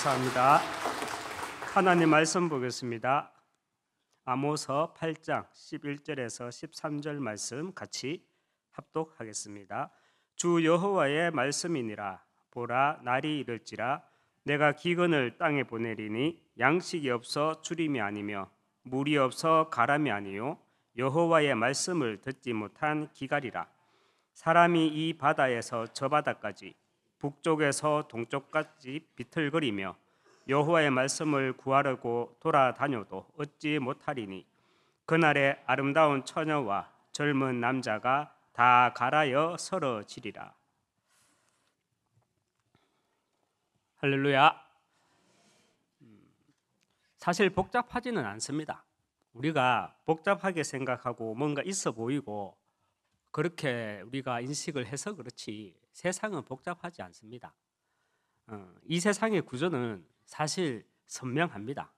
감사합니다. 하나님 말씀 보겠습니다. 아모서 8장 11절에서 13절 말씀 같이 합독하겠습니다. 주 여호와의 말씀이니라 보라 날이 이를지라 내가 기근을 땅에 보내리니 양식이 없어 주림이 아니며 물이 없어 가람이 아니요 여호와의 말씀을 듣지 못한 기갈이라 사람이 이 바다에서 저 바다까지 북쪽에서 동쪽까지 비틀거리며 여호와의 말씀을 구하려고 돌아다녀도 얻지 못하리니 그날에 아름다운 처녀와 젊은 남자가 다 갈아여 서러지리라. 할렐루야. 음, 사실 복잡하지는 않습니다. 우리가 복잡하게 생각하고 뭔가 있어 보이고 그렇게 우리가 인식을 해서 그렇지 세상은 복잡하지 않습니다. 어, 이 세상의 구조는 사실 선명합니다.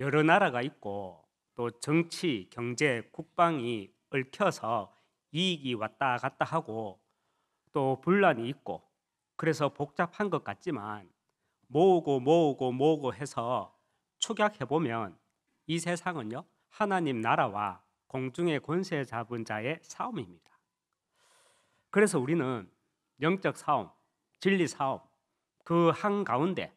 여러 나라가 있고 또 정치, 경제, 국방이 얽혀서 이익이 왔다 갔다 하고 또 분란이 있고 그래서 복잡한 것 같지만 모으고 모으고 모으고 해서 축약해 보면 이 세상은요 하나님 나라와 공중의 권세 잡은 자의 싸움입니다. 그래서 우리는 영적 싸움, 진리 싸움 그 한 가운데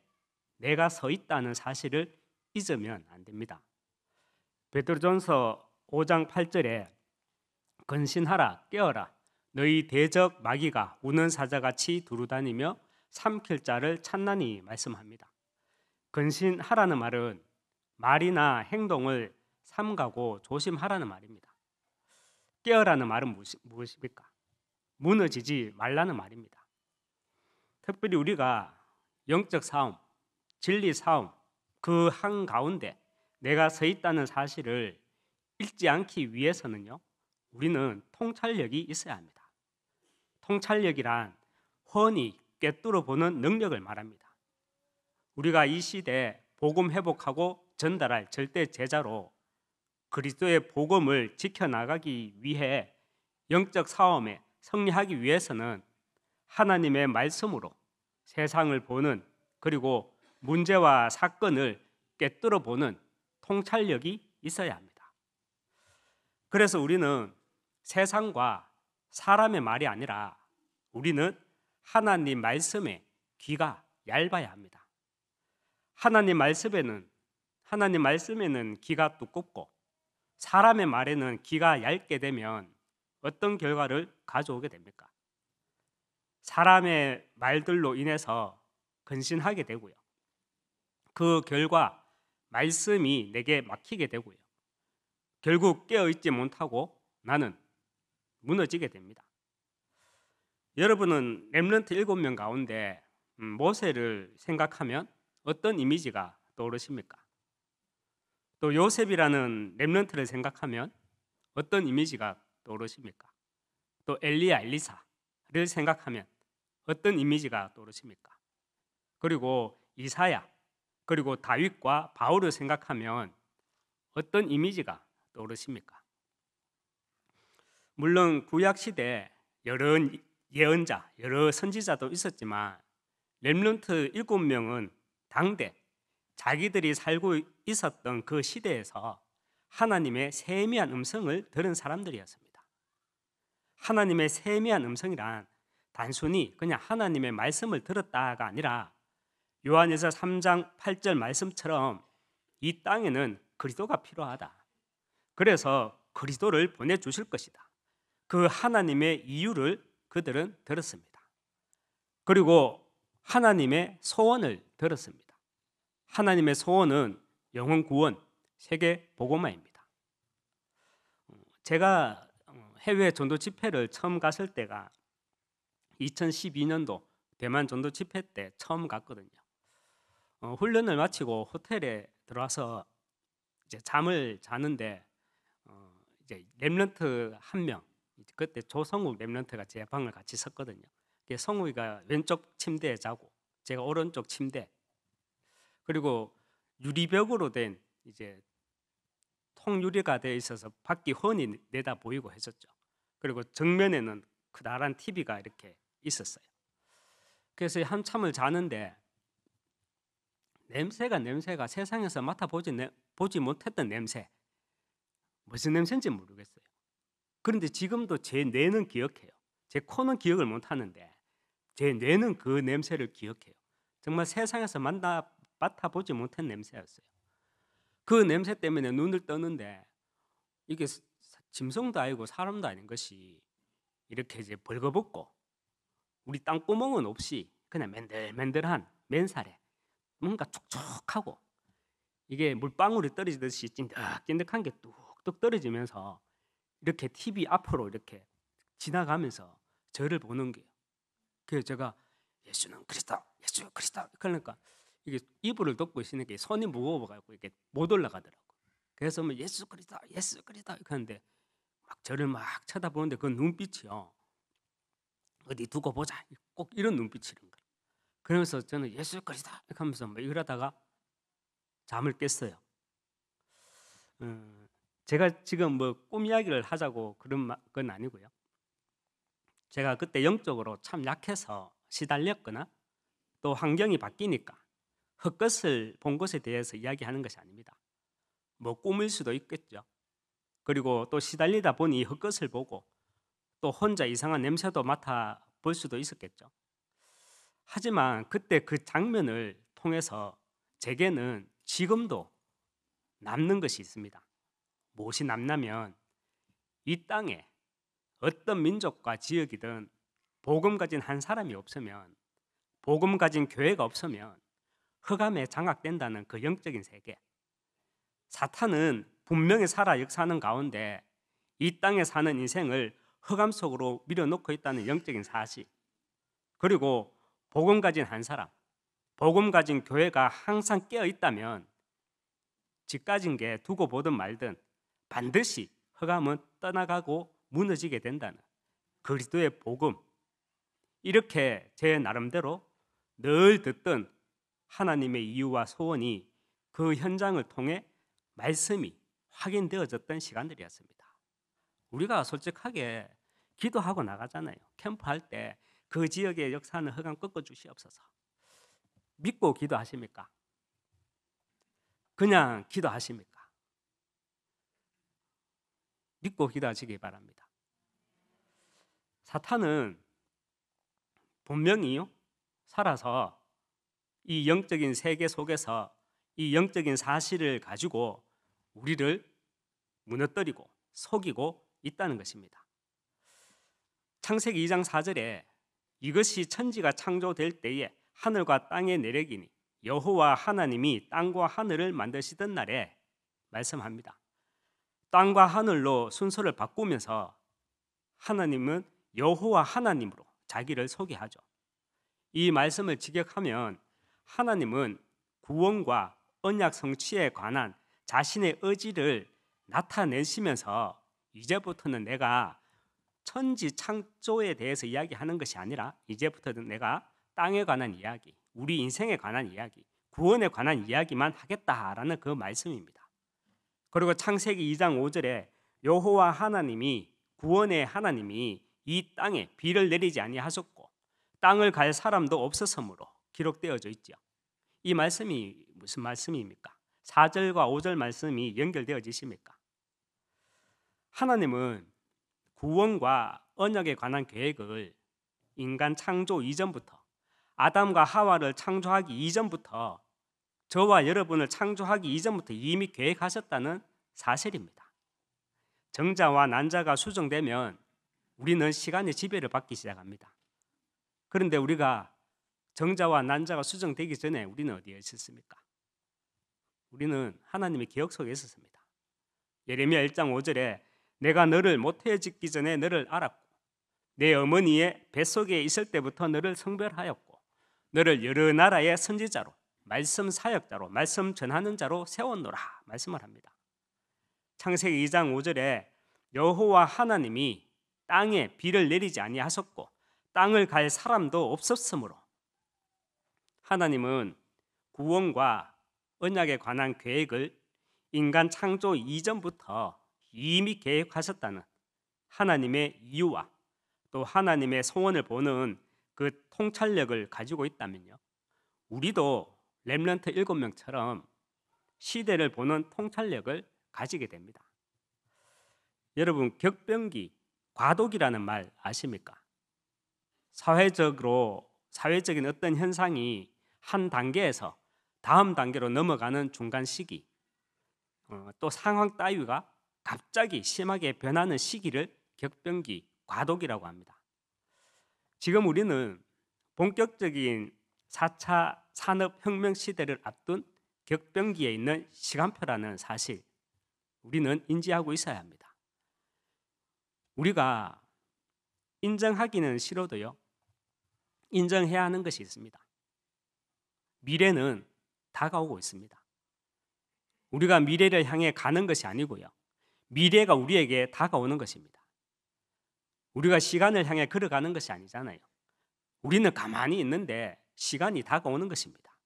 내가 서 있다는 사실을 잊으면 안 됩니다. 베드로전서 5장 8절에 근신하라 깨어라 너희 대적 마귀가 우는 사자같이 두루다니며 삼킬 자를 찾나니 말씀합니다. 근신하라는 말은 말이나 행동을 삼가고 조심하라는 말입니다. 깨어라는 말은 무엇입니까? 무너지지 말라는 말입니다. 특별히 우리가 영적 싸움, 진리 싸움 그 한 가운데 내가 서 있다는 사실을 잊지 않기 위해서는요. 우리는 통찰력이 있어야 합니다. 통찰력이란 훤히 꿰뚫어 보는 능력을 말합니다. 우리가 이 시대에 복음 회복하고 전달할 절대 제자로 그리스도의 복음을 지켜나가기 위해 영적 싸움에 승리하기 위해서는 하나님의 말씀으로 세상을 보는 그리고 문제와 사건을 깨뚫어 보는 통찰력이 있어야 합니다. 그래서 우리는 세상과 사람의 말이 아니라 우리는 하나님 말씀에 귀가 얇아야 합니다. 하나님 말씀에는 하나님 말씀에는 귀가 두껍고 사람의 말에는 귀가 얇게 되면 어떤 결과를 가져오게 됩니까? 사람의 말들로 인해서 근신하게 되고요. 그 결과 말씀이 내게 막히게 되고요. 결국 깨어 있지 못하고 나는 무너지게 됩니다. 여러분은 렘런트 일곱 명 가운데 음, 모세를 생각하면 어떤 이미지가 떠오르십니까? 또 요셉이라는 렘런트를 생각하면 어떤 이미지가 떠오르십니까? 또 엘리야, 엘리사를 생각하면 어떤 이미지가 떠오르십니까? 그리고 이사야, 그리고 다윗과 바울을 생각하면 어떤 이미지가 떠오르십니까? 물론 구약 시대 여러 예언자, 여러 선지자도 있었지만 렘런트 일곱 명은 당대 자기들이 살고 있었던 그 시대에서 하나님의 세미한 음성을 들은 사람들이었습니다. 하나님의 세미한 음성이란 단순히 그냥 하나님의 말씀을 들었다가 아니라 요한에서 3장 8절 말씀처럼 이 땅에는 그리스도가 필요하다. 그래서 그리스도를 보내 주실 것이다. 그 하나님의 이유를 그들은 들었습니다. 그리고 하나님의 소원을 들었습니다. 하나님의 소원은 영혼 구원, 세계 복음화입니다. 제가 해외 전도 집회를 처음 갔을 때가 2012년도 대만 전도 집회 때 처음 갔거든요. 어, 훈련을 마치고 호텔에 들어와서 이제 잠을 자는데 어, 이제 렘런트 한 명, 그때 조성욱 렘런트가 제 방을 같이 섰거든요. 성욱이가 왼쪽 침대에 자고 제가 오른쪽 침대 그리고 유리벽으로 된 이제 통유리가 되어 있어서 밖이 훤히 내다 보이고 했었죠. 그리고 정면에는 크다란 TV가 이렇게 있었어요. 그래서 한참을 자는데 냄새가 냄새가 세상에서 맡아보지 보지 못했던 냄새 무슨 냄새인지 모르겠어요. 그런데 지금도 제 뇌는 기억해요. 제 코는 기억을 못하는데 제 뇌는 그 냄새를 기억해요. 정말 세상에서 만나 맡아보지 못한 냄새였어요. 그 냄새 때문에 눈을 뜨는데 이게 짐승도 아니고 사람도 아닌 것이 이렇게 이제 벌거벗고 우리 땅구멍은 없이 그냥 맨들맨들한 맨살에 뭔가 촉촉하고 이게 물방울이 떨어지듯이 찐득찐득한 게 뚝뚝 떨어지면서 이렇게 TV 앞으로 이렇게 지나가면서 저를 보는 게요. 그래서 제가 예수는 그리스도, 예수 그리스도 그러니까 이게 이불을 덮고 있으니까 손이 무거워가지고 이게 못 올라가더라고. 그래서 뭐 예수 그리스도, 예수 그리스도 하는데 막 저를 막 쳐다보는데 그 눈빛이요. 어디 두고 보자. 꼭 이런 눈빛이란 거예요. 그러면서 저는 예수 그리스도 하면서 뭐 이러다가 잠을 깼어요. 음, 제가 지금 뭐 꿈 이야기를 하자고 그런 건 아니고요. 제가 그때 영적으로 참 약해서 시달렸거나 또 환경이 바뀌니까 헛것을 본 것에 대해서 이야기하는 것이 아닙니다. 뭐 꿈일 수도 있겠죠. 그리고 또 시달리다 보니 헛것을 보고 또 혼자 이상한 냄새도 맡아 볼 수도 있었겠죠. 하지만 그때 그 장면을 통해서 제게는 지금도 남는 것이 있습니다. 무엇이 남냐면 이 땅에 어떤 민족과 지역이든 복음 가진 한 사람이 없으면 복음 가진 교회가 없으면 흑암에 장악된다는 그 영적인 세계. 사탄은 분명히 살아 역사하는 가운데 이 땅에 사는 인생을 흑암 속으로 밀어놓고 있다는 영적인 사실. 그리고 복음 가진 한 사람, 복음 가진 교회가 항상 깨어 있다면 집 가진 게 두고 보든 말든 반드시 흑암은 떠나가고 무너지게 된다는 그리스도의 복음. 이렇게 제 나름대로 늘 듣던 하나님의 이유와 소원이 그 현장을 통해 말씀이 확인되어졌던 시간들이었습니다. 우리가 솔직하게 기도하고 나가잖아요. 캠프할 때 그 지역의 역사는 흑암 꺾어 주시옵소서. 믿고 기도하십니까? 그냥 기도하십니까? 믿고 기도하시기 바랍니다. 사탄은 분명히요 살아서 이 영적인 세계 속에서 이 영적인 사실을 가지고 우리를 무너뜨리고 속이고 있다는 것입니다. 창세기 2장 4절에 이것이 천지가 창조될 때에 하늘과 땅의 내력이니 여호와 하나님이 땅과 하늘을 만드시던 날에 말씀합니다. 땅과 하늘로 순서를 바꾸면서 하나님은 여호와 하나님으로 자기를 소개하죠. 이 말씀을 직역하면 하나님은 구원과 언약 성취에 관한 자신의 의지를 나타내시면서 이제부터는 내가 천지 창조에 대해서 이야기하는 것이 아니라 이제부터는 내가 땅에 관한 이야기, 우리 인생에 관한 이야기, 구원에 관한 이야기만 하겠다라는 그 말씀입니다. 그리고 창세기 2장 5절에 여호와 하나님이 구원의 하나님이 이 땅에 비를 내리지 아니하셨고 땅을 갈 사람도 없었으므로 기록되어져 있죠. 이 말씀이 무슨 말씀입니까? 4절과 5절 말씀이 연결되어지십니까? 하나님은 구원과 언약에 관한 계획을 인간 창조 이전부터 아담과 하와를 창조하기 이전부터 저와 여러분을 창조하기 이전부터 이미 계획하셨다는 사실입니다. 정자와 난자가 수정되면 우리는 시간의 지배를 받기 시작합니다. 그런데 우리가 정자와 난자가 수정되기 전에 우리는 어디에 있었습니까? 우리는 하나님의 기억 속에 있었습니다. 예레미야 1장 5절에 내가 너를 모태에 짓기 전에 너를 알았고 내 어머니의 뱃속에 있을 때부터 너를 성별하였고 너를 여러 나라의 선지자로 말씀 사역자로 말씀 전하는 자로 세웠노라 말씀을 합니다. 창세기 2장 5절에 여호와 하나님이 땅에 비를 내리지 아니하셨고 땅을 갈 사람도 없었으므로 하나님은 구원과 언약에 관한 계획을 인간 창조 이전부터 이미 계획하셨다는 하나님의 이유와 또 하나님의 소원을 보는 그그 통찰력을 가지고 있다면요. 우리도 렘런트 7명처럼 시대를 보는 통찰력을 가지게 됩니다. 여러분 격변기, 과도기라는 말 아십니까? 사회적으로 사회적인 어떤 현상이 한 단계에서 다음 단계로 넘어가는 중간 시기, 어, 또 상황 따위가 갑자기 심하게 변하는 시기를 격변기, 과도기라고 합니다. 지금 우리는 본격적인 4차 산업혁명 시대를 앞둔 격변기에 있는 시간표라는 사실 우리는 인지하고 있어야 합니다. 우리가 인정하기는 싫어도요. 인정해야 하는 것이 있습니다. 미래는 다가오고 있습니다. 우리가 미래를 향해 가는 것이 아니고요. 미래가 우리에게 다가오는 것입니다. 우리가 시간을 향해 걸어가는 것이 아니잖아요. 우리는 가만히 있는데 시간이 다가오는 것입니다.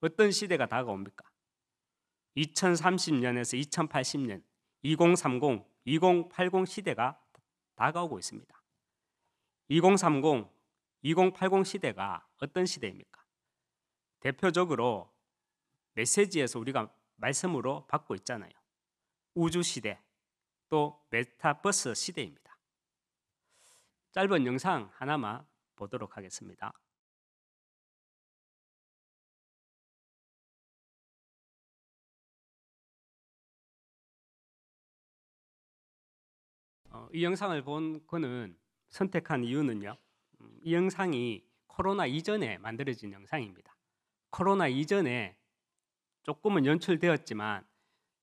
어떤 시대가 다가옵니까? 2030년에서 2080년, 2030, 2080 시대가 다가오고 있습니다. 2030, 2080 시대가 어떤 시대입니까? 대표적으로 메시지에서 우리가 말씀으로 받고 있잖아요. 우주 시대, 또 메타버스 시대입니다. 짧은 영상 하나만 보도록 하겠습니다. 어, 이 영상을 본 거는 선택한 이유는요. 음, 이 영상이 코로나 이전에 만들어진 영상입니다. 코로나 이전에 조금은 연출되었지만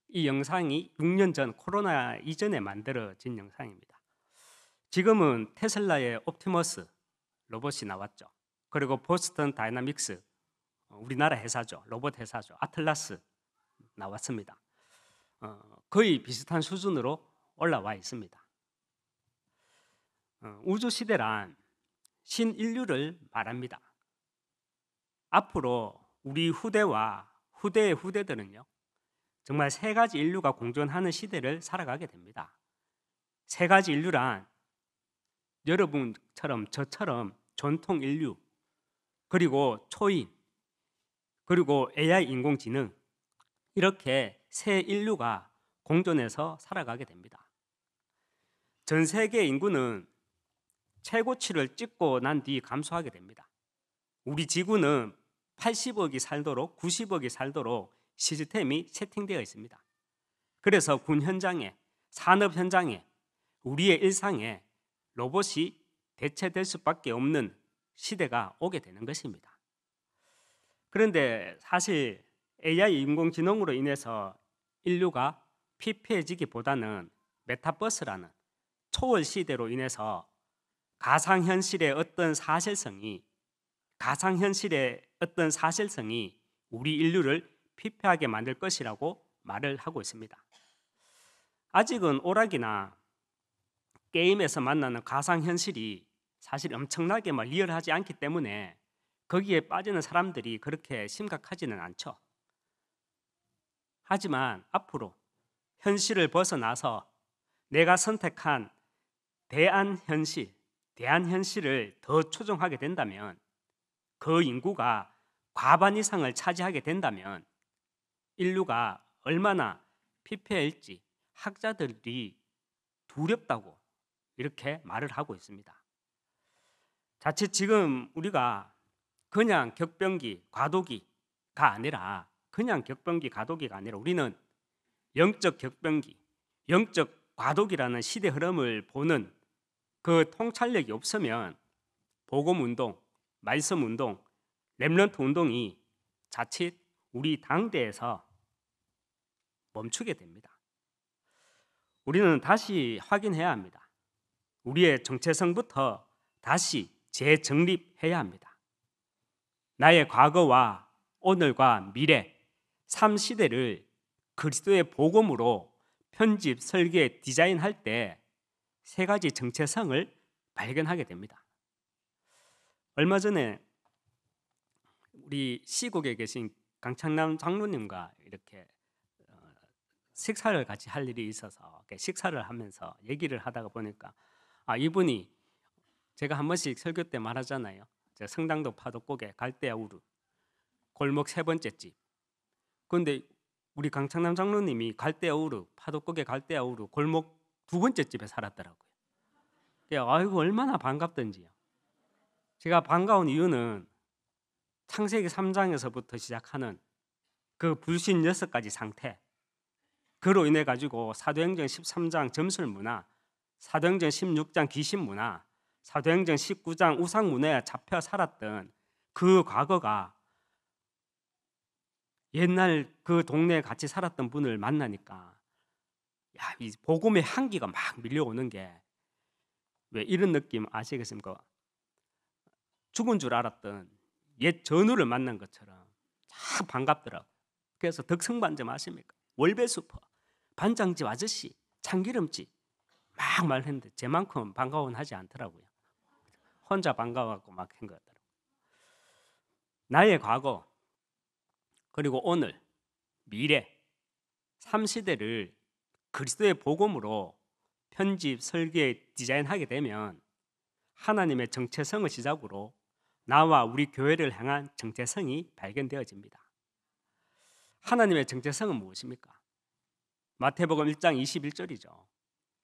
이 영상이 6년 전 코로나 이전에 만들어진 영상입니다. 지금은 테슬라의 옵티머스 로봇이 나왔죠. 그리고 보스턴 다이나믹스 어, 우리나라 회사죠. 로봇 회사죠. 아틀라스 나왔습니다. 어, 거의 비슷한 수준으로 올라와 있습니다. 어, 우주 시대란 신인류를 말합니다. 앞으로 우리 후대와 후대의 후대들은요, 정말 세 가지 인류가 공존하는 시대를 살아가게 됩니다. 세 가지 인류란 여러분처럼 저처럼 전통 인류, 그리고 초인, 그리고 AI 인공지능, 이렇게 새 인류가 공존해서 살아가게 됩니다. 전 세계 인구는 최고치를 찍고 난 뒤 감소하게 됩니다. 우리 지구는 80억이 살도록 90억이 살도록 시스템이 세팅되어 있습니다. 그래서 군 현장에 산업 현장에 우리의 일상에 로봇이 대체될 수밖에 없는 시대가 오게 되는 것입니다. 그런데 사실 AI 인공지능으로 인해서 인류가 피폐해지기보다는 메타버스라는 초월 시대로 인해서 가상현실의 어떤 사실성이 가상 현실의 어떤 사실성이 우리 인류를 피폐하게 만들 것이라고 말을 하고 있습니다. 아직은 오락이나 게임에서 만나는 가상 현실이 사실 엄청나게 막 리얼하지 않기 때문에 거기에 빠지는 사람들이 그렇게 심각하지는 않죠. 하지만 앞으로 현실을 벗어나서 내가 선택한 대안현실, 대한 현실을 더 초종하게 된다면 그 인구가 과반 이상을 차지하게 된다면 인류가 얼마나 피폐할지 학자들이 두렵다고 이렇게 말을 하고 있습니다. 자칫 지금 우리가 그냥 격변기, 과도기가 아니라 그냥 격변기, 과도기가 아니라 우리는 영적 격변기, 영적 과도기라는 시대 흐름을 보는 그 통찰력이 없으면 복음 운동, 말씀 운동, 렘런트 운동이 자칫 우리 당대에서 멈추게 됩니다. 우리는 다시 확인해야 합니다. 우리의 정체성부터 다시 재정립해야 합니다. 나의 과거와 오늘과 미래, 삶 시대를 그리스도의 복음으로 편집, 설계, 디자인할 때 세 가지 정체성을 발견하게 됩니다. 얼마 전에 우리 시국에 계신 강창남 장로님과 이렇게 어, 식사를 같이 할 일이 있어서 식사를 하면서 얘기를 하다가 보니까 아 이분이 제가 한 번씩 설교 때 말하잖아요. 성당도 파도곡에 갈대야 우르 골목 세 번째 집. 그런데 우리 강창남 장로님이 갈대야 우르 파도곡에 갈대야 우르 골목 두 번째 집에 살았더라고요. 아이고 얼마나 반갑던지요. 제가 반가운 이유는 창세기 3장에서부터 시작하는 그 불신 여섯 가지 상태. 그로 인해 가지고 사도행전 13장 점술 문화, 사도행전 16장 귀신 문화, 사도행전 19장 우상 문화에 잡혀 살았던 그 과거가 옛날 그 동네에 같이 살았던 분을 만나니까 야, 이 복음의 향기가 막 밀려오는 게 왜 이런 느낌 아시겠습니까? 죽은 줄 알았던 옛 전우를 만난 것처럼 참 반갑더라고. 그래서 덕성반점 아십니까? 월배수퍼, 반장집 아저씨, 참기름집 막 말했는데 제만큼 반가워는 하지 않더라고요. 혼자 반가워갖고 막한 거더라고. 나의 과거 그리고 오늘 미래 3시대를 그리스도의 복음으로 편집, 설계, 디자인하게 되면 하나님의 정체성을 시작으로 나와 우리 교회를 향한 정체성이 발견되어집니다. 하나님의 정체성은 무엇입니까? 마태복음 1장 21절이죠.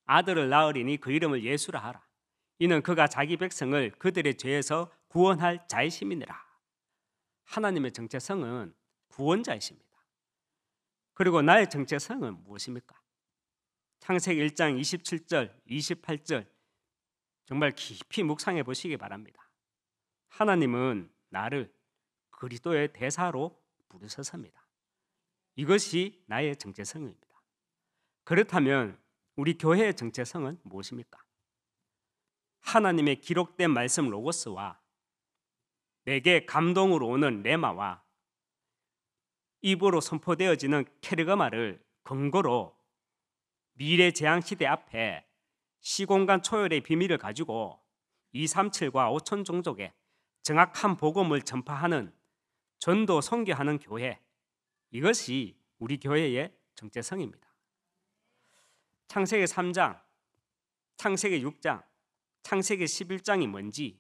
아들을 낳으리니 그 이름을 예수라 하라. 이는 그가 자기 백성을 그들의 죄에서 구원할 자이심이니라. 하나님의 정체성은 구원자이십니다. 그리고 나의 정체성은 무엇입니까? 창세기 1장 27절, 28절 정말 깊이 묵상해 보시기 바랍니다. 하나님은 나를 그리스도의 대사로 부르셨습니다. 이것이 나의 정체성입니다. 그렇다면 우리 교회의 정체성은 무엇입니까? 하나님의 기록된 말씀 로고스와 내게 감동으로 오는 레마와 입으로 선포되어지는 케르가마를 근거로 미래 재앙 시대 앞에 시공간 초열의 비밀을 가지고 237과 5천 종족에 정확한 복음을 전파하는 전도 선교하는 교회 이것이 우리 교회의 정체성입니다. 창세기 3장, 창세기 6장, 창세기 11장이 뭔지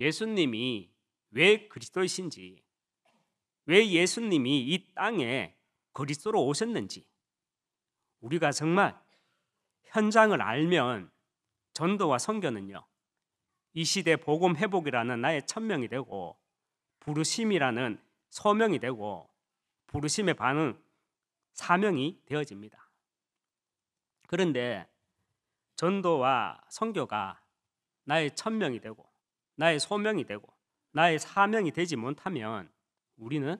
예수님이 왜 그리스도이신지 왜 예수님이 이 땅에 그리스도로 오셨는지 우리가 정말 현장을 알면 전도와 선교는요. 이 시대 복음 회복이라는 나의 천명이 되고 부르심이라는 소명이 되고 부르심의 반응 사명이 되어집니다. 그런데 전도와 선교가 나의 천명이 되고 나의 소명이 되고 나의 사명이 되지 못하면 우리는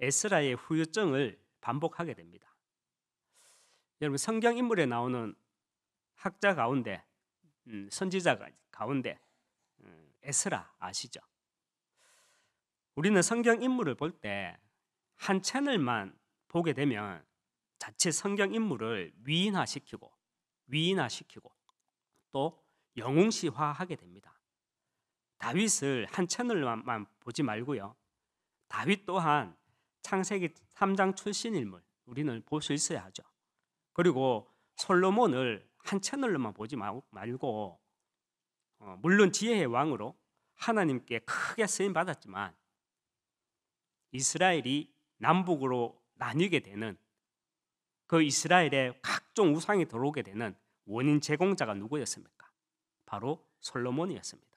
에스라의 후유증을 반복하게 됩니다. 여러분 성경 인물에 나오는 학자 가운데 음, 선지자 가 운데 음, 에스라 아시죠? 우리는 성경 인물을 볼 때 한 채널만 보게 되면 자체 성경 인물을 위인화시키고 위인화시키고 또 영웅시화하게 됩니다. 다윗을 한 채널만 보지 말고요. 다윗 또한 창세기 3장 출신 인물 우리는 볼 수 있어야 하죠. 그리고 솔로몬을 한 채널로만 보지 말고 어, 물론 지혜의 왕으로 하나님께 크게 쓰임 받았지만 이스라엘이 남북으로 나뉘게 되는 그 이스라엘에 각종 우상이 들어오게 되는 원인 제공자가 누구였습니까? 바로 솔로몬이었습니다.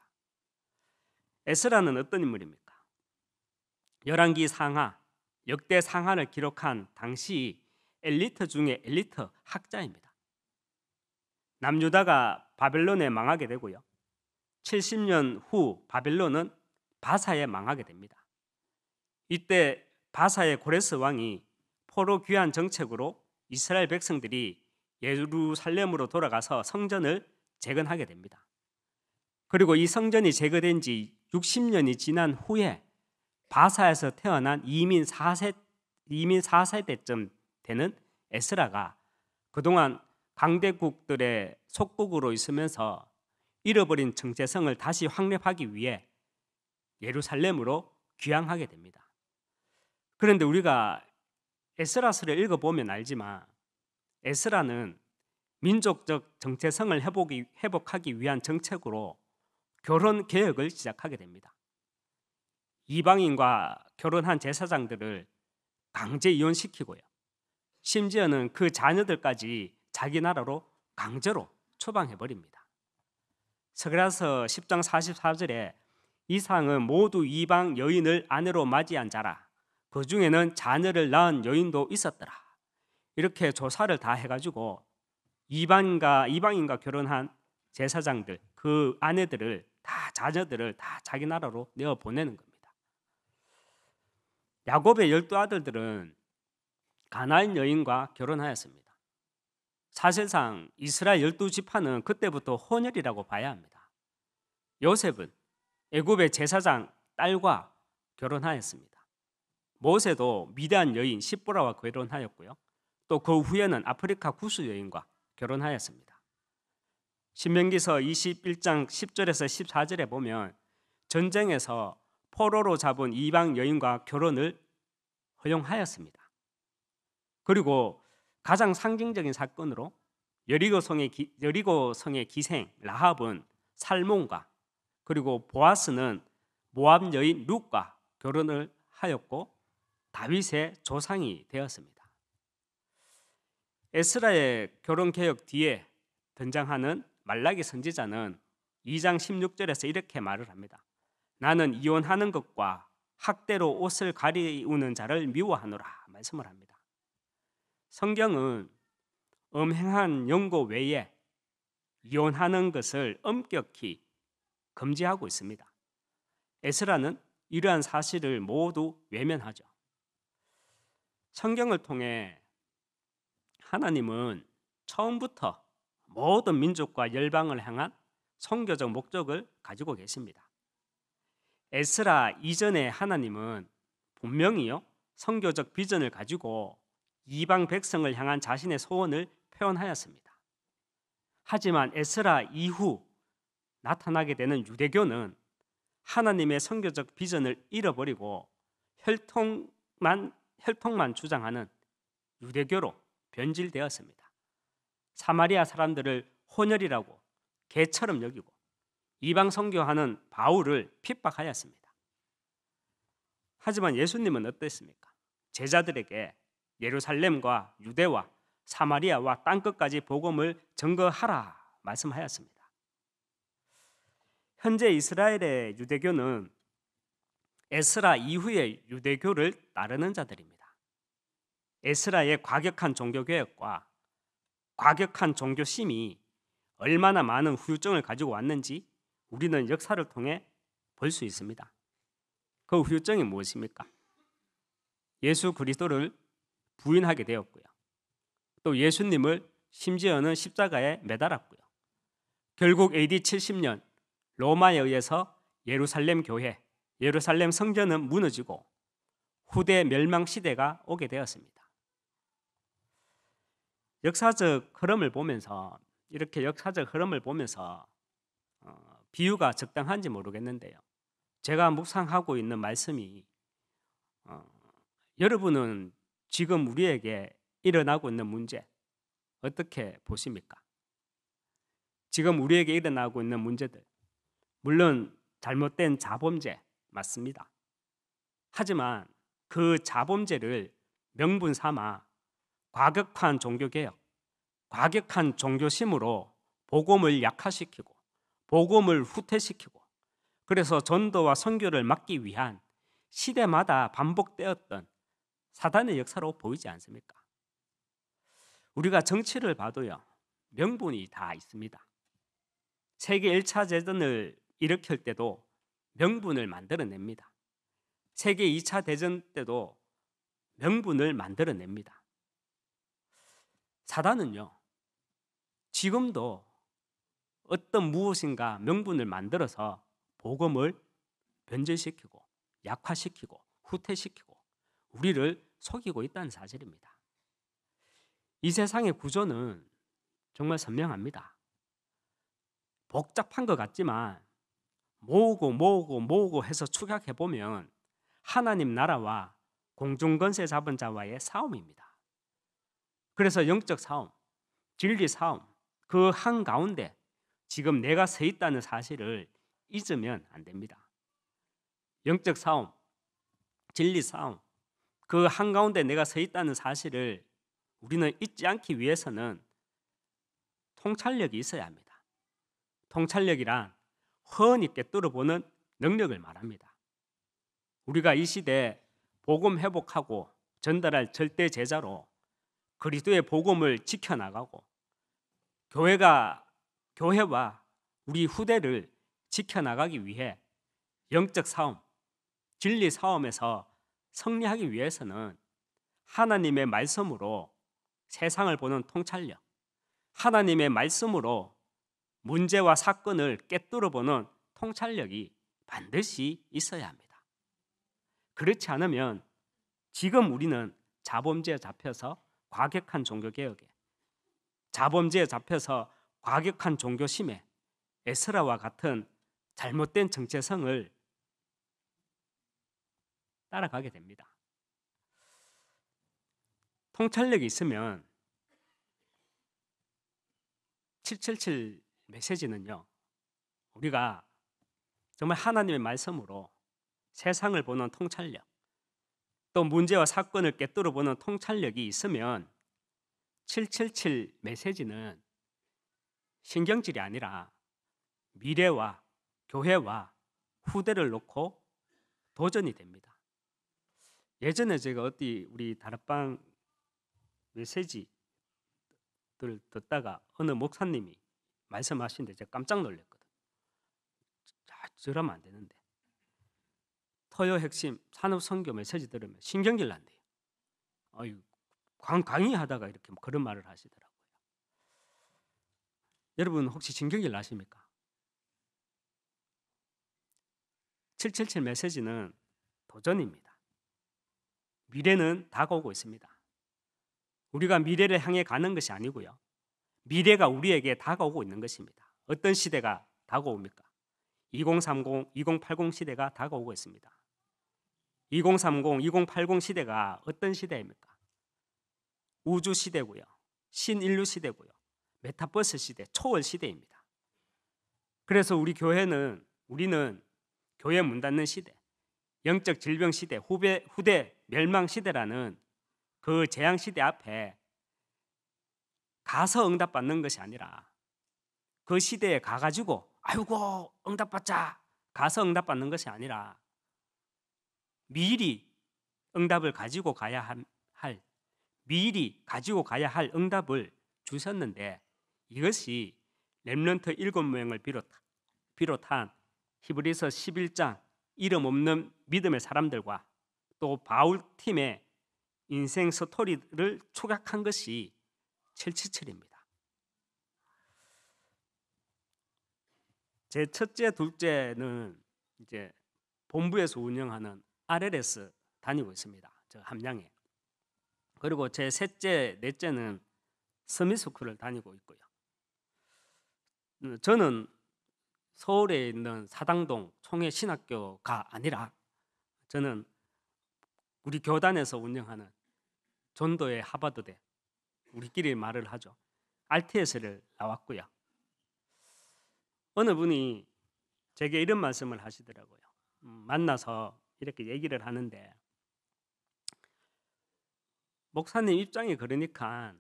에스라는 어떤 인물입니까? 열왕기 상하, 역대 상하를 기록한 당시 엘리트 중에 엘리트 학자입니다. 남유다가 바벨론에 망하게 되고요. 70년 후 바벨론은 바사에 망하게 됩니다. 이때 바사의 고레스 왕이 포로 귀환 정책으로 이스라엘 백성들이 예루살렘으로 돌아가서 성전을 재건하게 됩니다. 그리고 이 성전이 재건된 지 60년이 지난 후에 바사에서 태어난 이민 4세 이민 4세대쯤 되는 에스라가 그동안 강대국들의 속국으로 있으면서 잃어버린 정체성을 다시 확립하기 위해 예루살렘으로 귀향하게 됩니다. 그런데 우리가 에스라서를 읽어보면 알지만 에스라는 민족적 정체성을 회복이, 회복하기 위한 정책으로 결혼 개혁을 시작하게 됩니다. 이방인과 결혼한 제사장들을 강제 이혼시키고요. 심지어는 그 자녀들까지 자기 나라로 강제로 추방해 버립니다. 서그라서 10장 44절에 이상은 모두 이방 여인을 아내로 맞이한 자라 그 중에는 자녀를 낳은 여인도 있었더라. 이렇게 조사를 다 해가지고 이방과 이방인과 결혼한 제사장들 그 아내들을 다 자녀들을 다 자기 나라로 내어 보내는 겁니다. 야곱의 열두 아들들은 가나안 여인과 결혼하였습니다. 사실상 이스라엘 열두 지파는 그때부터 혼혈이라고 봐야 합니다. 요셉은 애굽의 제사장 딸과 결혼하였습니다. 모세도 미대한 여인 시보라와 결혼하였고요. 또 그 후에는 아프리카 구수 여인과 결혼하였습니다. 신명기서 21장 10절에서 14절에 보면 전쟁에서 포로로 잡은 이방 여인과 결혼을 허용하였습니다. 그리고 가장 상징적인 사건으로 여리고 성의 기, 여리고 성의 기생 라합은 살몬과 그리고 보아스는 모압 여인 룩과 결혼을 하였고 다윗의 조상이 되었습니다. 에스라의 결혼 개혁 뒤에 등장하는 말라기 선지자는 2장 16절에서 이렇게 말을 합니다. 나는 이혼하는 것과 학대로 옷을 가리우는 자를 미워하노라 말씀을 합니다. 성경은 음행한 연고 외에 이혼하는 것을 엄격히 금지하고 있습니다. 에스라는 이러한 사실을 모두 외면하죠. 성경을 통해 하나님은 처음부터 모든 민족과 열방을 향한 선교적 목적을 가지고 계십니다. 에스라 이전에 하나님은 분명히요 선교적 비전을 가지고 이방 백성을 향한 자신의 소원을 표현하였습니다. 하지만 에스라 이후 나타나게 되는 유대교는 하나님의 선교적 비전을 잃어버리고 혈통만 혈통만 주장하는 유대교로 변질되었습니다. 사마리아 사람들을 혼혈이라고 개처럼 여기고 이방 선교하는 바울을 핍박하였습니다. 하지만 예수님은 어땠습니까? 제자들에게 예루살렘과 유대와 사마리아와 땅 끝까지 복음을 증거하라 말씀하였습니다. 현재 이스라엘의 유대교는 에스라 이후의 유대교를 따르는 자들입니다. 에스라의 과격한 종교 개혁과 과격한 종교심이 얼마나 많은 후유증을 가지고 왔는지 우리는 역사를 통해 볼 수 있습니다. 그 후유증이 무엇입니까? 예수 그리스도를 부인하게 되었고요. 또 예수님을 심지어는 십자가에 매달았고요. 결국 AD 70년 로마에 의해서 예루살렘 교회, 예루살렘 성전은 무너지고 후대 멸망 시대가 오게 되었습니다. 역사적 흐름을 보면서 이렇게 역사적 흐름을 보면서 어, 비유가 적당한지 모르겠는데요. 제가 묵상하고 있는 말씀이 어, 여러분은 지금 우리에게 일어나고 있는 문제 어떻게 보십니까? 지금 우리에게 일어나고 있는 문제들 물론 잘못된 자범죄 맞습니다. 하지만 그 자범죄를 명분 삼아 과격한 종교개혁, 과격한 종교심으로 복음을 약화시키고 복음을 후퇴시키고 그래서 전도와 선교를 막기 위한 시대마다 반복되었던 사단의 역사로 보이지 않습니까? 우리가 정치를 봐도요. 명분이 다 있습니다. 세계 1차 대전을 일으킬 때도 명분을 만들어냅니다. 세계 2차 대전 때도 명분을 만들어냅니다. 사단은요, 지금도 어떤 무엇인가 명분을 만들어서 복음을 변질시키고 약화시키고 후퇴시키고 우리를 속이고 있다는 사실입니다. 이 세상의 구조는 정말 선명합니다. 복잡한 것 같지만 모으고 모으고 모으고 해서 축약해 보면 하나님 나라와 공중건세 잡은 자와의 싸움입니다. 그래서 영적 싸움, 진리 싸움 그 한 가운데 지금 내가 서 있다는 사실을 잊으면 안 됩니다. 영적 싸움, 진리 싸움, 그 한가운데 내가 서 있다는 사실을 우리는 잊지 않기 위해서는 통찰력이 있어야 합니다. 통찰력이란 헌 있게 뚫어보는 능력을 말합니다. 우리가 이 시대에 복음 회복하고 전달할 절대 제자로 그리스도의 복음을 지켜나가고 교회가 교회와 우리 후대를 지켜나가기 위해 영적 싸움, 진리 싸움에서 승리하기 위해서는 하나님의 말씀으로 세상을 보는 통찰력, 하나님의 말씀으로 문제와 사건을 깨뚫어 보는 통찰력이 반드시 있어야 합니다. 그렇지 않으면 지금 우리는 자범죄에 잡혀서 과격한 종교 개혁에 자범죄에 잡혀서 과격한 종교심에 에스라와 같은 잘못된 정체성을 따라가게 됩니다. 통찰력이 있으면 777 메시지는요. 우리가 정말 하나님의 말씀으로 세상을 보는 통찰력, 또 문제와 사건을 깨뜨려 보는 통찰력이 있으면 777 메시지는 신경질이 아니라 미래와 교회와 후대를 놓고 도전이 됩니다. 예전에 제가 어디 우리 다락방 메시지들 듣다가 어느 목사님이 말씀하시는데 제가 깜짝 놀랐거든. 자, 저러면 안 되는데. 토요 핵심 산업 선교 메시지 들으면 신경질 난대요. 아유, 강, 강의하다가 이렇게 그런 말을 하시더라고요. 여러분 혹시 신경질 나십니까? 777 메시지는 도전입니다. 미래는 다가오고 있습니다. 우리가 미래를 향해 가는 것이 아니고요. 미래가 우리에게 다가오고 있는 것입니다. 어떤 시대가 다가옵니까? 2030, 2080 시대가 다가오고 있습니다. 2030, 2080 시대가 어떤 시대입니까? 우주 시대고요. 신인류 시대고요. 메타버스 시대, 초월 시대입니다. 그래서 우리 교회는 우리는 교회 문 닫는 시대, 영적 질병 시대, 후배, 후대 멸망 시대라는 그 재앙 시대 앞에 가서 응답받는 것이 아니라 그 시대에 가가지고 아이고 응답받자 가서 응답받는 것이 아니라 미리 응답을 가지고 가야 할 미리 가지고 가야 할 응답을 주셨는데 이것이 렘런트 일곱 명을 비롯, 비롯한 히브리서 11장 이름 없는 믿음의 사람들과 또 바울 팀의 인생 스토리를 초각한 것이 777입니다. 제 첫째, 둘째는 이제 본부에서 운영하는 RLS 다니고 있습니다. 저 함양에. 그리고 제 셋째, 넷째는 서미스쿨을 다니고 있고요. 음, 저는 서울에 있는 사당동 총회 신학교가 아니라 저는 우리 교단에서 운영하는 전도의 하버드대 우리끼리 말을 하죠. RTS를 나왔고요. 어느 분이 제게 이런 말씀을 하시더라고요. 음, 만나서 이렇게 얘기를 하는데 목사님 입장이 그러니까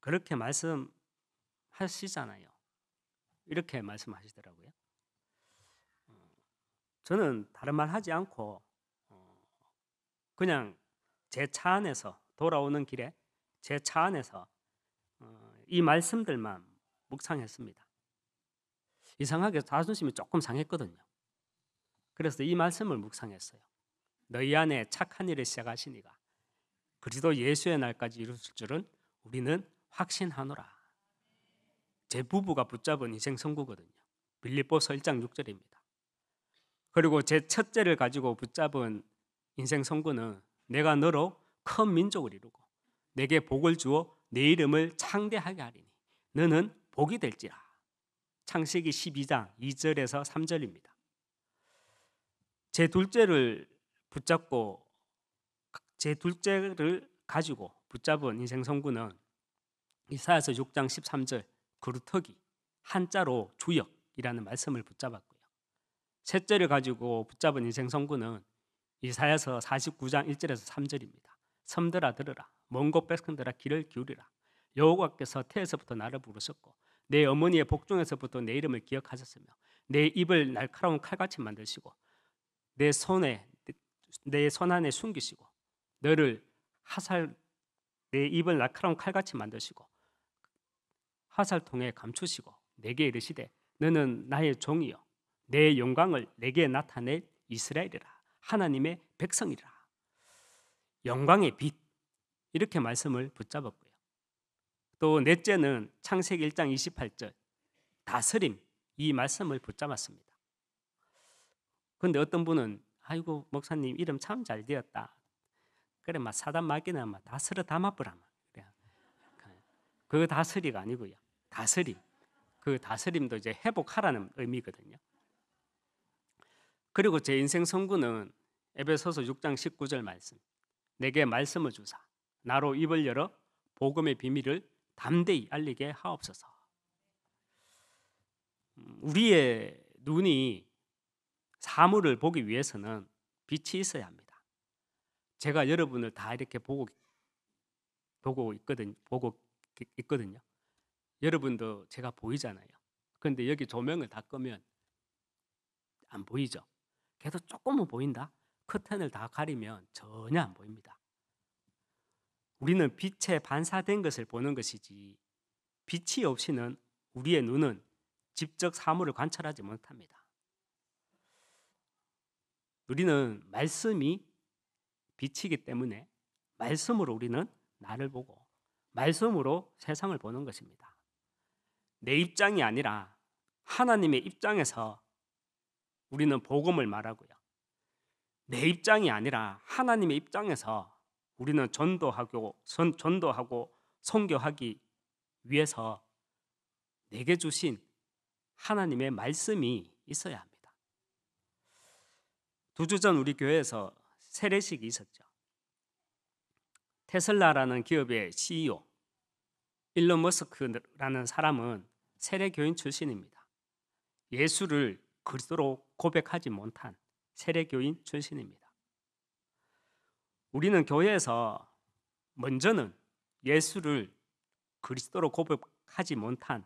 그렇게 말씀하시잖아요. 이렇게 말씀하시더라고요. 어, 저는 다른 말 하지 않고 어, 그냥 제 차 안에서 돌아오는 길에 제 차 안에서 어, 이 말씀들만 묵상했습니다. 이상하게 자존심이 조금 상했거든요. 그래서 이 말씀을 묵상했어요. 너희 안에 착한 일을 시작하시니가 그리스도 예수의 날까지 이루실 줄은 우리는 확신하노라. 제 부부가 붙잡은 인생 선구거든요. 빌립보서 1장 6절입니다. 그리고 제 첫째를 가지고 붙잡은 인생 선구는 내가 너로 큰 민족을 이루고 내게 복을 주어 내 이름을 창대하게 하리니 너는 복이 될지라. 창세기 12장 2절에서 3절입니다. 제 둘째를 붙잡고 제 둘째를 가지고 붙잡은 인생 성구는 이사야서 6장 13절 그루터기 한자로 주역이라는 말씀을 붙잡았고요. 셋째를 가지고 붙잡은 인생 성구는 이사야서 49장 1절에서 3절입니다. 섬들아 들으라. 먼 곳 백성들아 귀를 기울이라. 여호와께서 태에서부터 나를 부르셨고 내 어머니의 복중에서부터 내 이름을 기억하셨으며 내 입을 날카로운 칼같이 만드시고 내 손에 내 손 안에 숨기시고 너를 하살 내 입을 날카로운 칼같이 만드시고 화살통에 감추시고 내게 이르시되 너는 나의 종이요. 내 영광을 내게 나타낼 이스라엘이라 하나님의 백성이라 영광의 빛 이렇게 말씀을 붙잡았고요. 또 넷째는 창세기 1장 28절 다스림 이 말씀을 붙잡았습니다. 그런데 어떤 분은 아이고 목사님 이름 참 잘 되었다. 그래 막 사단 마귀는 막 다스려 담아버라 그래. 그 다스리가 아니고요. 다스림. 그 다스림도 이제 회복하라는 의미거든요. 그리고 제 인생 성구는 에베소서 6장 19절 말씀. 내게 말씀을 주사 나로 입을 열어 복음의 비밀을 담대히 알리게 하옵소서. 음, 우리의 눈이 사물을 보기 위해서는 빛이 있어야 합니다. 제가 여러분을 다 이렇게 보고 보고 있거든 보고 있거든요. 여러분도 제가 보이잖아요. 그런데 여기 조명을 다 끄면 안 보이죠. 그래도 조금은 보인다. 커튼을 다 가리면 전혀 안 보입니다. 우리는 빛에 반사된 것을 보는 것이지 빛이 없이는 우리의 눈은 직접 사물을 관찰하지 못합니다. 우리는 말씀이 빛이기 때문에 말씀으로 우리는 나를 보고 말씀으로 세상을 보는 것입니다. 내 입장이 아니라 하나님의 입장에서 우리는 복음을 말하고요. 내 입장이 아니라 하나님의 입장에서 우리는 전도하고 선, 전도하고 선교하기 위해서 내게 주신 하나님의 말씀이 있어야 합니다. 두 주 전 우리 교회에서 세례식이 있었죠. 테슬라라는 기업의 CEO 일론 머스크라는 사람은 세례 교인 출신입니다. 예수를 그리스도로 고백하지 못한 세례 교인 출신입니다. 우리는 교회에서 먼저는 예수를 그리스도로 고백하지 못한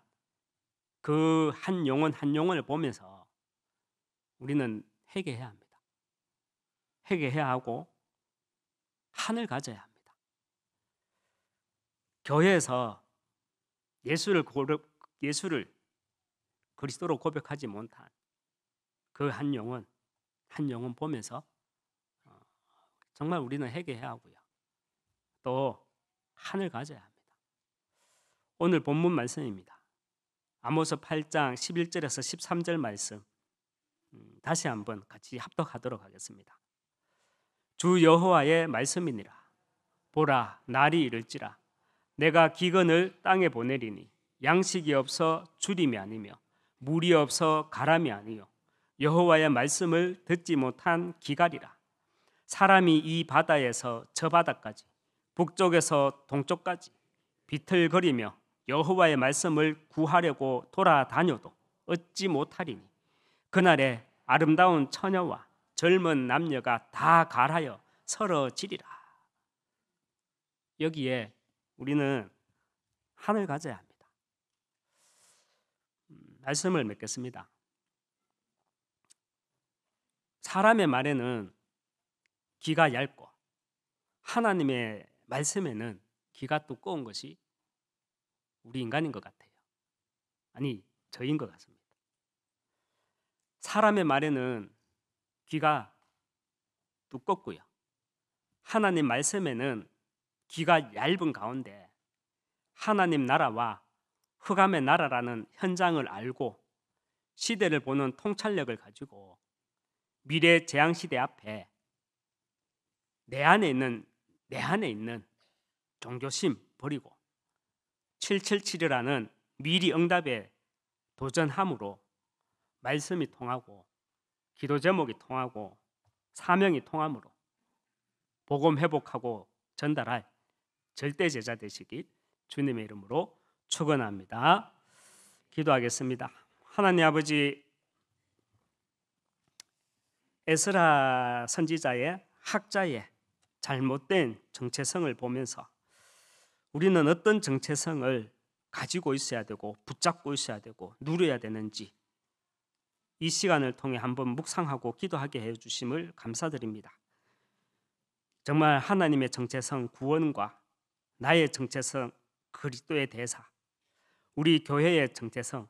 그 한 영혼 한 영혼을 보면서 우리는 회개해야 합니다. 회개해야 하고 한을 가져야 합니다. 교회에서 예수를 고백, 예수를 그리스도로 고백하지 못한 그 한 영혼 한 영혼 보면서 어, 정말 우리는 회개해야 하고요. 또 한을 가져야 합니다. 오늘 본문 말씀입니다. 아모스 8장 11절에서 13절 말씀 음, 다시 한번 같이 합독하도록 하겠습니다. 주 여호와의 말씀이니라 보라 날이 이를지라 내가 기근을 땅에 보내리니 양식이 없어 주림이 아니며 물이 없어 가람이 아니요 여호와의 말씀을 듣지 못한 기갈이라 사람이 이 바다에서 저 바다까지 북쪽에서 동쪽까지 비틀거리며 여호와의 말씀을 구하려고 돌아다녀도 얻지 못하리니 그날에 아름다운 처녀와 젊은 남녀가 다 갈하여 서러지리라 여기에 우리는 한을 가져야 합니다. 음, 말씀을 맺겠습니다. 사람의 말에는 귀가 얇고 하나님의 말씀에는 귀가 두꺼운 것이 우리 인간인 것 같아요. 아니, 저인 것 같습니다. 사람의 말에는 귀가 두껍고요. 하나님 말씀에는 귀가 얇은 가운데 하나님 나라와 흑암의 나라라는 현장을 알고 시대를 보는 통찰력을 가지고 미래 재앙 시대 앞에 내 안에 있는 내 안에 있는 종교심 버리고 777이라는 미리 응답에 도전함으로 말씀이 통하고 기도 제목이 통하고 사명이 통함으로 복음 회복하고 전달할 절대 제자 되시길 주님의 이름으로 축원합니다. 기도하겠습니다. 하나님 아버지 에스라 선지자의 학자의 잘못된 정체성을 보면서 우리는 어떤 정체성을 가지고 있어야 되고 붙잡고 있어야 되고 누려야 되는지 이 시간을 통해 한번 묵상하고 기도하게 해 주심을 감사드립니다. 정말 하나님의 정체성 구원과 나의 정체성 그리스도의 대사 우리 교회의 정체성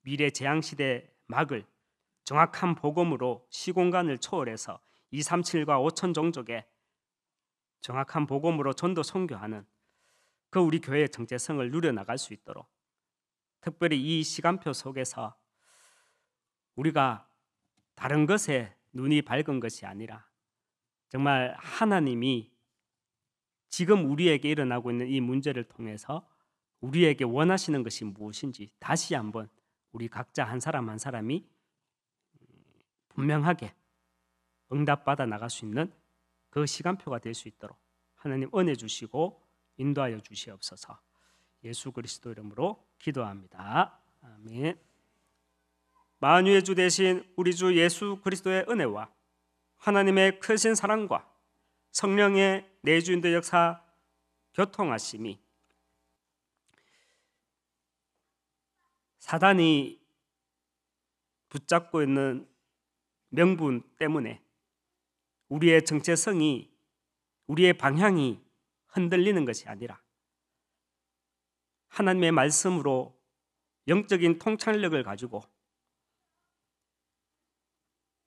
미래 재앙 시대 막을 정확한 복음으로 시공간을 초월해서 237과 5천 종족의 정확한 복음으로 전도 선교하는 그 우리 교회의 정체성을 누려 나갈 수 있도록 특별히 이 시간표 속에서 우리가 다른 것에 눈이 밝은 것이 아니라 정말 하나님이 지금 우리에게 일어나고 있는 이 문제를 통해서 우리에게 원하시는 것이 무엇인지 다시 한번 우리 각자 한 사람 한 사람이 분명하게 응답받아 나갈 수 있는 그 시간표가 될 수 있도록 하나님 은혜 주시고 인도하여 주시옵소서. 예수 그리스도 이름으로 기도합니다. 아멘. 만유의 주 대신 우리 주 예수 그리스도의 은혜와 하나님의 크신 사랑과 성령의 내주인의 역사 교통하심이 사단이 붙잡고 있는 명분 때문에 우리의 정체성이 우리의 방향이 흔들리는 것이 아니라 하나님의 말씀으로 영적인 통찰력을 가지고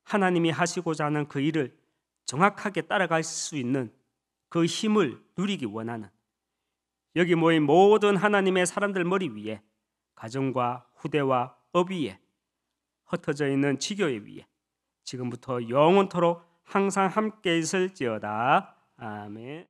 하나님이 하시고자 하는 그 일을 정확하게 따라갈 수 있는 그 힘을 누리기 원하는 여기 모인 모든 하나님의 사람들 머리 위에 가정과 후대와 업 위에 흩어져 있는 지교회 위에 지금부터 영원토록 항상 함께 있을지어다. 아멘.